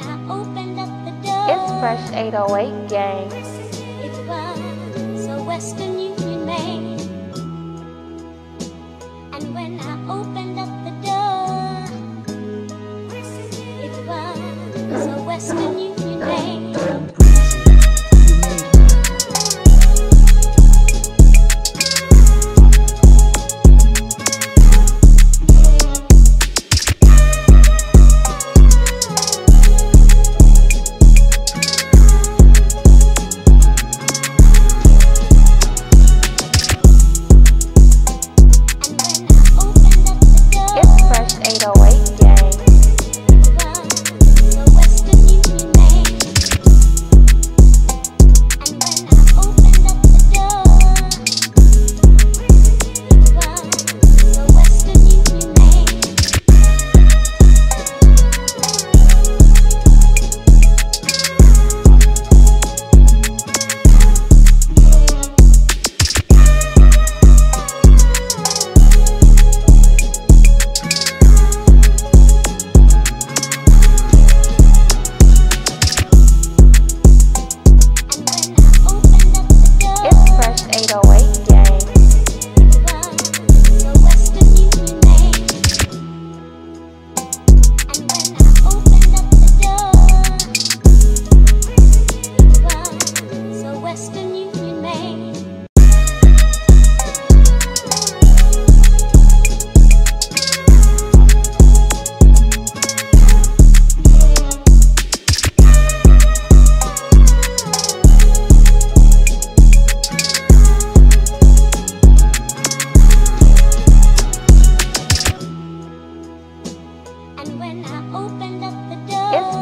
It's Fresh 808 Gang. It was a Western Union maid. And when I opened up the door, it was a Western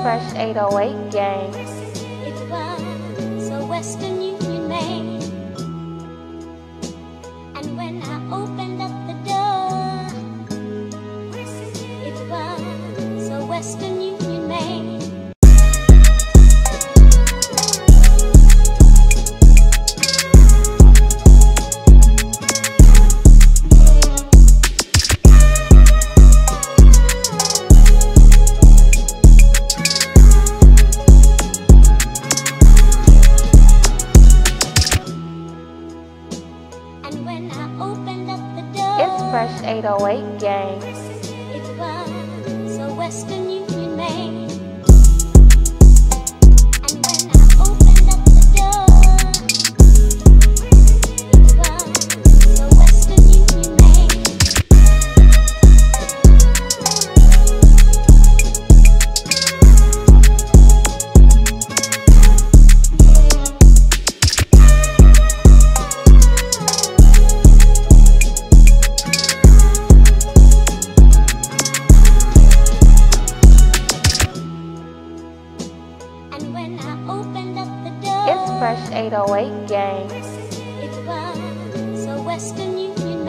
Fresh 808 gang. It was a Western Union. And when I opened up the door, it was a Western Union And when I opened up the door, It's Fresh 808 gang. It was a Western Union. Fresh 808 gang. It was a Western Union